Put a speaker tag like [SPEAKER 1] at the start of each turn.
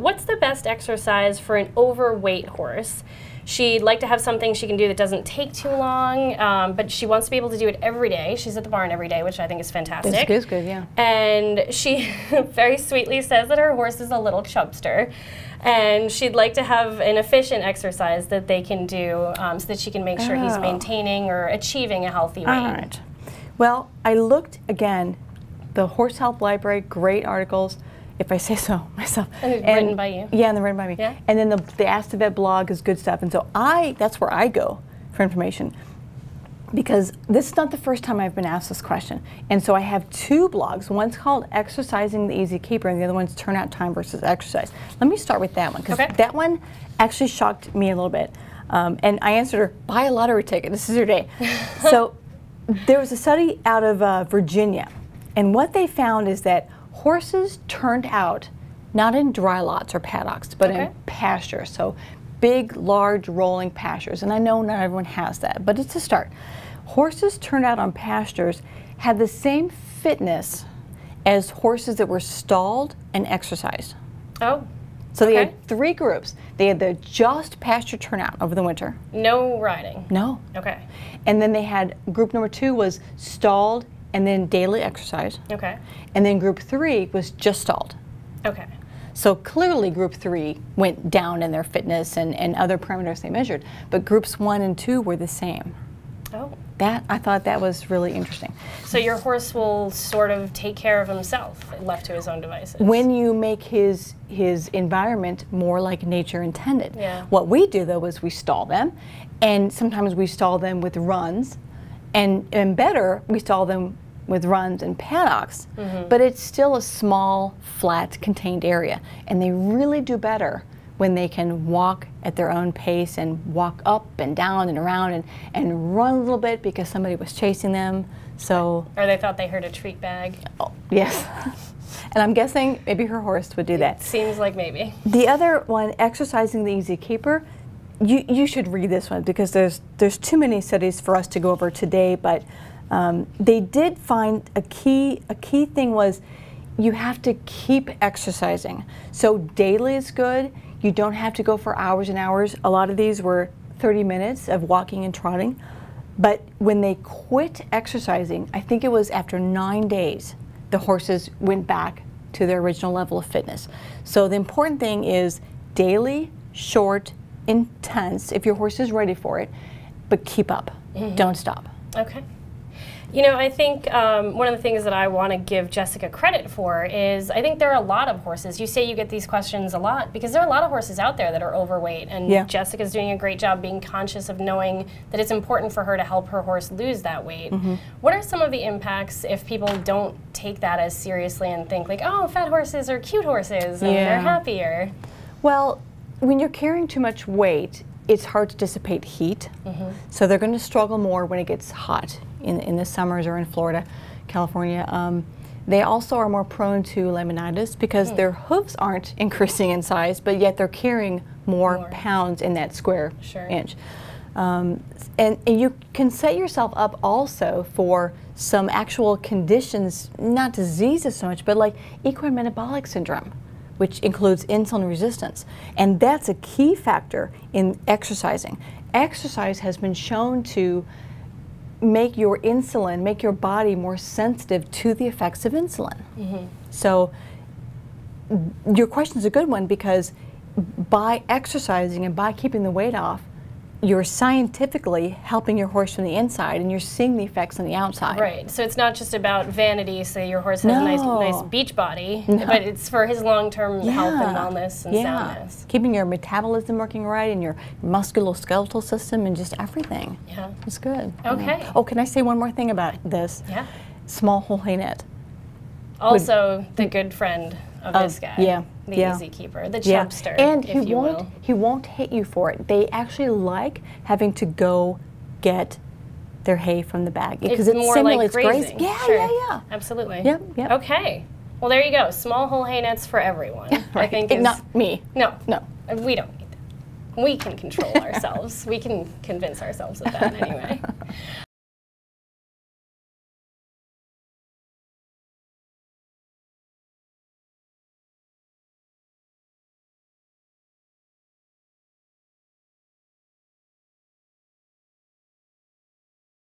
[SPEAKER 1] What's the best exercise for an overweight horse? She'd like to have something she can do that doesn't take too long, um, but she wants to be able to do it every day. She's at the barn every day, which I think is fantastic.
[SPEAKER 2] It's good, good, yeah.
[SPEAKER 1] And she very sweetly says that her horse is a little chubster, and she'd like to have an efficient exercise that they can do um, so that she can make sure he's
[SPEAKER 2] Oh.
[SPEAKER 1] maintaining or achieving a healthy weight.
[SPEAKER 2] All right. Well, I looked again, the Horse Health Library, great articles, if I say so myself.
[SPEAKER 1] And it's written by you?
[SPEAKER 2] Yeah, and they're written by me.
[SPEAKER 1] Yeah.
[SPEAKER 2] And then the, the Ask the Vet blog is good stuff. And so I, that's where I go for information because this is not the first time I've been asked this question. And so I have two blogs. One's called Exercising the Easy Keeper, and the other one's Turnout Time versus Exercise. Let me start with that one because
[SPEAKER 1] Okay.
[SPEAKER 2] that one actually shocked me a little bit. Um, and I answered her, buy a lottery ticket. This is your day. so there was a study out of uh, Virginia, and what they found is that horses turned out not in dry lots or paddocks, but
[SPEAKER 1] Okay.
[SPEAKER 2] in pasture. So big, large, rolling pastures. And I know not everyone has that, but it's a start. Horses turned out on pastures had the same fitness as horses that were stalled and exercised.
[SPEAKER 1] Oh,
[SPEAKER 2] So they
[SPEAKER 1] Okay.
[SPEAKER 2] had three groups. They had the just pasture turnout over the winter.
[SPEAKER 1] no riding.
[SPEAKER 2] No.
[SPEAKER 1] Okay.
[SPEAKER 2] And then they had group number two was stalled and then daily exercise.
[SPEAKER 1] Okay.
[SPEAKER 2] And then group three was just stalled.
[SPEAKER 1] Okay.
[SPEAKER 2] So clearly, group three went down in their fitness and, and other parameters they measured, but groups one and two were the same.
[SPEAKER 1] Oh.
[SPEAKER 2] That I thought that was really interesting.
[SPEAKER 1] So your horse will sort of take care of himself, left to his own devices.
[SPEAKER 2] When you make his his environment more like nature intended,
[SPEAKER 1] Yeah.
[SPEAKER 2] what we do though is we stall them, and sometimes we stall them with runs, and and better we stall them with runs and paddocks. Mm-hmm. But it's still a small, flat, contained area, and they really do better when they can walk at their own pace and walk up and down and around and, and run a little bit because somebody was chasing them. So
[SPEAKER 1] or they thought they heard a treat bag.
[SPEAKER 2] Oh, yes. and I'm guessing maybe her horse would do that.
[SPEAKER 1] Seems like maybe.
[SPEAKER 2] The other one, exercising the easy keeper, you, you should read this one because there's there's too many studies for us to go over today. But um, they did find a key a key thing was you have to keep exercising. So daily is good. You don't have to go for hours and hours. A lot of these were 30 minutes of walking and trotting. But when they quit exercising, I think it was after nine days, the horses went back to their original level of fitness. So the important thing is daily, short, intense, if your horse is ready for it, but keep up. Don't stop.
[SPEAKER 1] Okay. You know, I think um, one of the things that I want to give Jessica credit for is I think there are a lot of horses. You say you get these questions a lot because there are a lot of horses out there that are overweight, and
[SPEAKER 2] Yeah.
[SPEAKER 1] Jessica's doing a great job being conscious of knowing that it's important for her to help her horse lose that weight.
[SPEAKER 2] Mm-hmm.
[SPEAKER 1] What are some of the impacts if people don't take that as seriously and think like, oh, fat horses are cute horses and they're happier?
[SPEAKER 2] Well, when you're carrying too much weight, it's hard to dissipate heat.
[SPEAKER 1] Mm-hmm.
[SPEAKER 2] So they're going to struggle more when it gets hot in, in the summers or in Florida, California. Um, they also are more prone to laminitis because their hooves aren't increasing in size, but yet they're carrying more,
[SPEAKER 1] More.
[SPEAKER 2] pounds in that square
[SPEAKER 1] Sure.
[SPEAKER 2] inch. Um, and, and you can set yourself up also for some actual conditions, not diseases so much, but like equine metabolic syndrome, which includes insulin resistance. And that's a key factor in exercising. Exercise has been shown to make your insulin, make your body more sensitive to the effects of insulin. Mm-hmm. So your question is a good one because by exercising and by keeping the weight off, you're scientifically helping your horse from the inside and you're seeing the effects on the outside.
[SPEAKER 1] Right. So it's not just about vanity, say your horse has a nice nice beach body, but it's for his long-term health and wellness and
[SPEAKER 2] yeah.
[SPEAKER 1] soundness.
[SPEAKER 2] Keeping your metabolism working right and your musculoskeletal system and just everything.
[SPEAKER 1] Yeah.
[SPEAKER 2] It's good. yeah.
[SPEAKER 1] Okay.
[SPEAKER 2] Oh, can I say one more thing about this?
[SPEAKER 1] Yeah.
[SPEAKER 2] Small hole hay net.
[SPEAKER 1] Also the good friend of
[SPEAKER 2] Of-
[SPEAKER 1] this guy.
[SPEAKER 2] yeah,
[SPEAKER 1] The
[SPEAKER 2] yeah.
[SPEAKER 1] easy keeper, the
[SPEAKER 2] Yeah. And
[SPEAKER 1] if
[SPEAKER 2] he
[SPEAKER 1] you
[SPEAKER 2] won't
[SPEAKER 1] will.
[SPEAKER 2] he won't hit you for it. They actually like having to go get their hay from the bag because
[SPEAKER 1] it's
[SPEAKER 2] it
[SPEAKER 1] more
[SPEAKER 2] simulates
[SPEAKER 1] like grazing.
[SPEAKER 2] Yeah,
[SPEAKER 1] Sure.
[SPEAKER 2] yeah, yeah.
[SPEAKER 1] Absolutely.
[SPEAKER 2] Yep, yep.
[SPEAKER 1] Okay. Well, there you go. Small hole hay nets for everyone. I think
[SPEAKER 2] Eh,
[SPEAKER 1] is,
[SPEAKER 2] not me.
[SPEAKER 1] No.
[SPEAKER 2] No.
[SPEAKER 1] We don't need that. We can control ourselves. We can convince ourselves of that anyway.